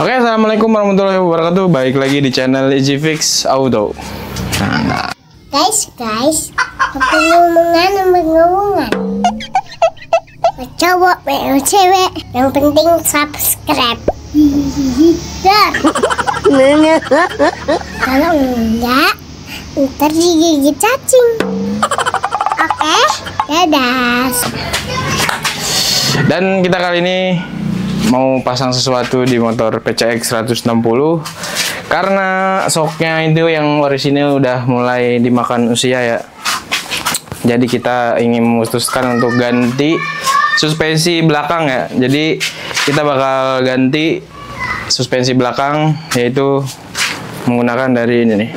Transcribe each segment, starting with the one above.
Oke, assalamualaikum warahmatullahi wabarakatuh. Baik lagi di channel EasyFix Auto. Nah. Guys, guys, sama ngomongan. Cowok, cewek, yang penting subscribe. Kalau enggak, ntar digigit cacing. Oke, dadah. Dan kita kali ini mau pasang sesuatu di motor PCX 160 karena soknya itu yang orisinil udah mulai dimakan usia ya. Jadi kita ingin memutuskan untuk ganti suspensi belakang ya. Jadi kita bakal ganti suspensi belakang yaitu menggunakan dari ini nih.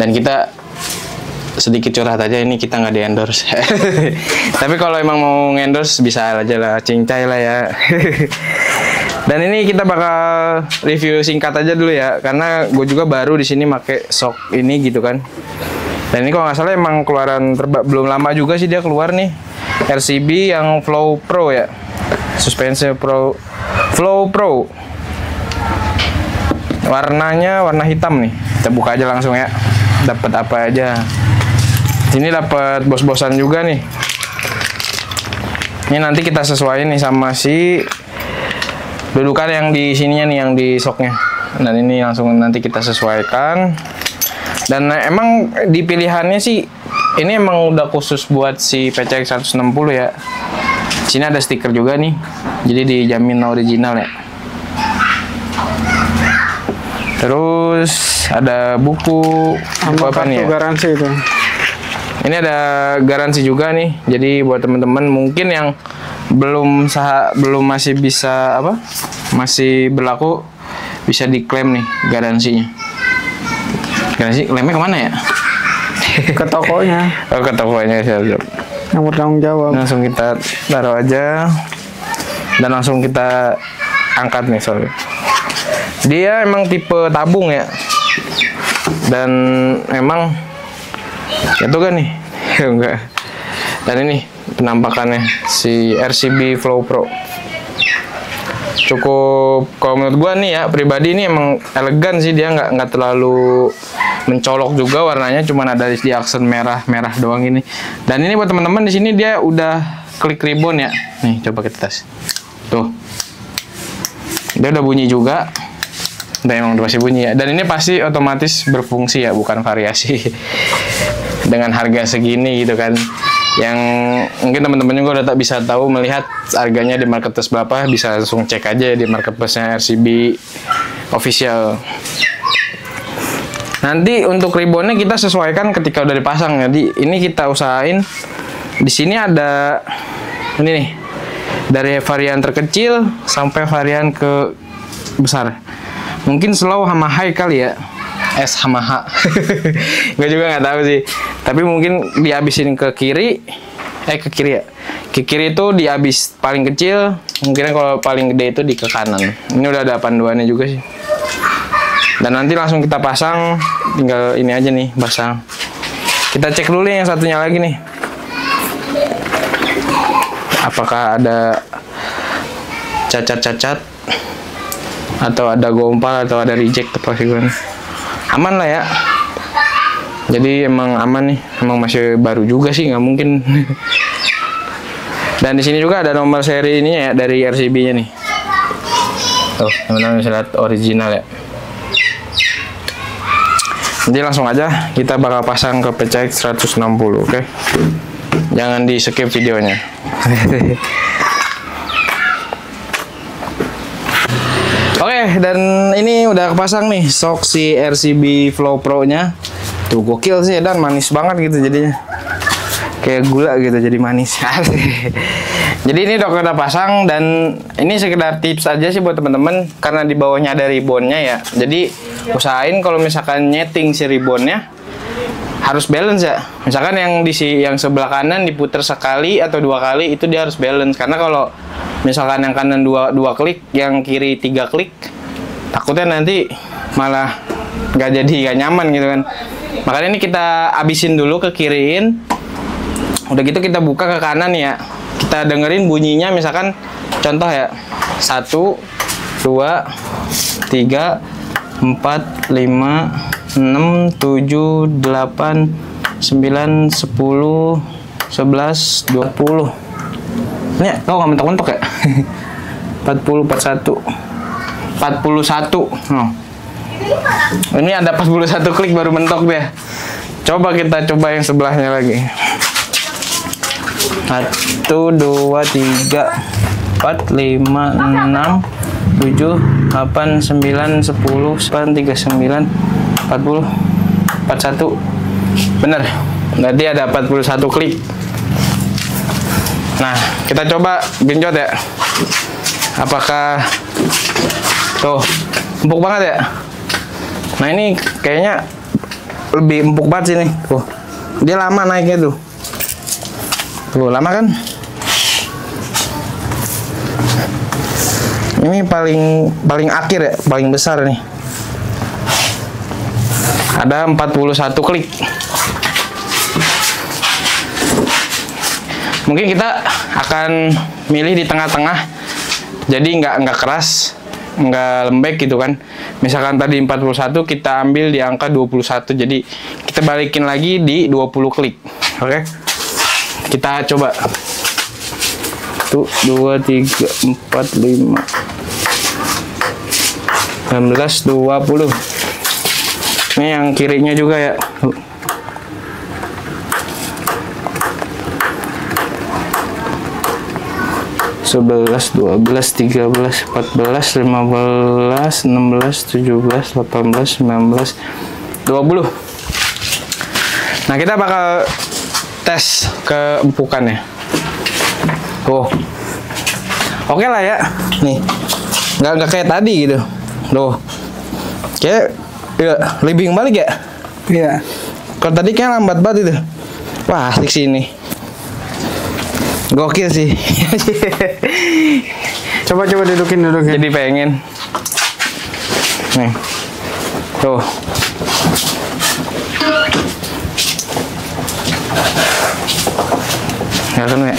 Dan kita sedikit curhat aja ini kita nggak di endorse tapi kalau emang mau endorse bisa aja lah cincai lah ya. Dan ini kita bakal review singkat aja dulu ya karena gue juga baru di sini make sok ini gitu kan. Dan ini kalau nggak salah emang keluaran terba belum lama juga sih dia keluar nih. RCB yang Flow Pro ya. Suspensi Pro Flow Pro. Warnanya warna hitam nih. Kita buka aja langsung ya. Dapat apa aja ini dapat bos-bosan juga nih. Ini nanti kita sesuaiin nih sama si dudukan yang di sininya nih yang di soknya. Dan ini langsung nanti kita sesuaikan. Dan emang di pilihannya sih ini emang udah khusus buat si PCX 160 ya. Sini ada stiker juga nih. Jadi dijamin original ya. Terus ada buku buku Sama apa nih ya? garansi itu. Ini ada garansi juga nih. Jadi buat teman-teman mungkin yang belum sah belum masih bisa apa? Masih berlaku bisa diklaim nih garansinya. Garansi klaimnya ke mana ya? Ke tokonya Oh, ke tokonya siap, siap. yang bertanggung jawab. Langsung kita taruh aja dan langsung kita angkat nih sorry. Dia emang tipe tabung ya. Dan emang itu kan nih. Enggak. Dan ini penampakannya si RCB Flow Pro. Cukup kalau menurut gua nih ya pribadi ini emang elegan sih dia nggak nggak terlalu mencolok juga warnanya cuman ada di aksen merah merah doang ini. Dan ini buat teman-teman di sini dia udah klik ribbon ya. Nih coba kita tes. Tuh. Dia udah bunyi juga dan emang pasti bunyi ya. Dan ini pasti otomatis berfungsi ya bukan variasi. Dengan harga segini gitu kan. Yang mungkin teman-teman juga udah tak bisa tahu melihat harganya di marketplace berapa bisa langsung cek aja di marketplace-nya RCB official. Nanti untuk ribbonnya kita sesuaikan ketika udah dipasang jadi ini kita usahain di sini ada ini nih. Dari varian terkecil sampai varian ke besar mungkin slow sama high kali ya. S sama H. Gue juga nggak tahu sih. Tapi mungkin dihabisin ke kiri. Eh ke kiri ya. Ke kiri itu dihabis paling kecil. Mungkin kalau paling gede itu di ke kanan. Ini udah ada panduannya juga sih. Dan nanti langsung kita pasang. Tinggal ini aja nih pasang. Kita cek dulu yang satunya lagi nih. Apakah ada cacat-cacat atau ada gompal atau ada reject sih gimana aman lah ya. Jadi emang aman nih. Emang masih baru juga sih nggak mungkin. Dan di sini juga ada nomor seri ini ya dari RCB nya nih. Tuh teman-teman bisa lihat original ya. Jadi langsung aja kita bakal pasang ke PCX 160 oke? Jangan di skip videonya Oke, dan ini udah kepasang nih sok si RCB Flow Pro-nya. Tuh gokil sih dan manis banget gitu jadinya. Kayak gula gitu jadi manis. jadi ini udah kita pasang dan ini sekedar tips aja sih buat teman-teman karena di bawahnya ada ribbonnya ya. Jadi usahain kalau misalkan nyeting si ribbonnya harus balance ya. Misalkan yang di si yang sebelah kanan diputer sekali atau dua kali itu dia harus balance karena kalau misalkan yang kanan dua dua klik, yang kiri tiga klik, takutnya nanti malah nggak jadi nggak nyaman gitu kan. Makanya ini kita abisin dulu ke kiriin. Udah gitu kita buka ke kanan ya. Kita dengerin bunyinya misalkan contoh ya satu dua tiga empat lima enam tujuh delapan sembilan sepuluh sebelas dua puluh ini kau nggak mentok-mentok ya? 40 41 41 oh. ini ada 41 klik baru mentok dia. Coba kita coba yang sebelahnya lagi. Satu dua tiga empat lima enam tujuh delapan sembilan sepuluh sembilan tiga sembilan empat puluh empat satu. Bener. Berarti ada 41 klik nah kita coba genjot ya. Apakah tuh empuk banget ya? Nah ini kayaknya lebih empuk banget sih nih. Tuh dia lama naiknya tuh. Tuh lama kan? Ini paling paling akhir ya paling besar nih. Ada 41 klik mungkin kita akan milih di tengah-tengah. Jadi nggak nggak keras nggak lembek gitu kan. Misalkan tadi 41 kita ambil di angka 21 jadi kita balikin lagi di 20 klik oke? Okay? kita coba. Satu dua tiga empat lima. 19 20 ini yang kirinya juga ya 11, 12, 13, 14, 15, 16, 17, 18, 19, 20. Nah, kita bakal tes keempukannya. Oh. Oke okay lah ya. Nih. Nggak, nggak kayak tadi gitu. Tuh. Kayak ya, living balik ya? Iya. Kalau tadi kayak lambat banget itu. Wah, asik sih ini. Gokil sih. Coba coba dudukin dudukin. Jadi pengen. Nih. Tuh. Nggak kan ya?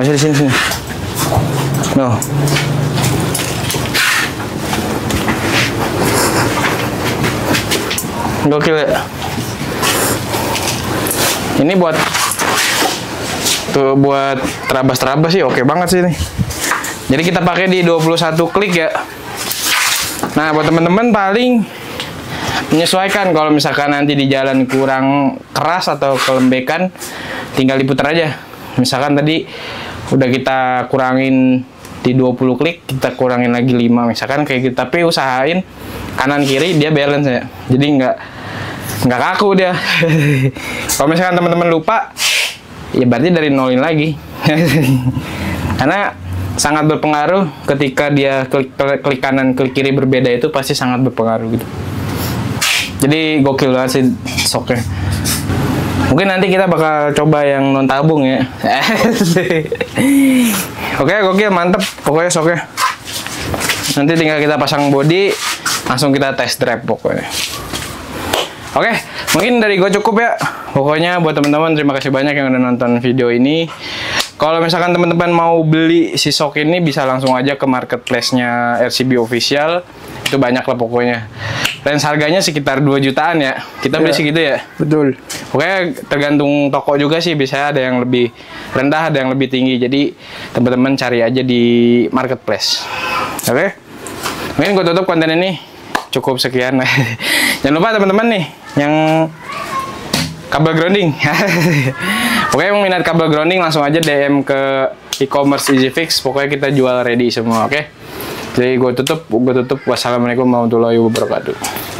Masih di sini sini. Tuh. Gokil ya. Ini buat tuh buat terabas-terabas sih oke banget sih ini. Jadi kita pakai di 21 klik ya. Nah, buat teman-teman paling menyesuaikan kalau misalkan nanti di jalan kurang keras atau kelembekan tinggal diputar aja. Misalkan tadi udah kita kurangin di 20 klik, kita kurangin lagi 5 misalkan kayak gitu. Tapi usahain kanan kiri dia balance ya. Jadi nggak nggak kaku dia. kalau misalkan teman-teman lupa ya berarti dari nolin lagi. Karena sangat berpengaruh ketika dia klik, klik kanan klik kiri berbeda itu pasti sangat berpengaruh gitu. Jadi gokil banget sih soknya. Mungkin nanti kita bakal coba yang non tabung ya. Oke gokil mantep pokoknya soknya. Nanti tinggal kita pasang body langsung kita test drive pokoknya. Oke mungkin dari gue cukup ya pokoknya buat teman-teman terima kasih banyak yang udah nonton video ini kalau misalkan teman-teman mau beli si sok ini bisa langsung aja ke marketplace-nya RCB official. Itu banyak lah pokoknya. Dan harganya sekitar 2 jutaan ya. Kita beli Iya. segitu ya. Betul. Pokoknya tergantung toko juga sih bisa ada yang lebih rendah, ada yang lebih tinggi. Jadi teman-teman cari aja di marketplace. Oke? Mungkin gue tutup konten ini cukup sekian. Jangan lupa teman-teman nih yang kabel grounding. Pokoknya yang minat kabel grounding langsung aja DM ke e-commerce EasyFix. Pokoknya kita jual ready semua, oke? Jadi gue tutup, gue tutup. Wassalamualaikum warahmatullahi wabarakatuh.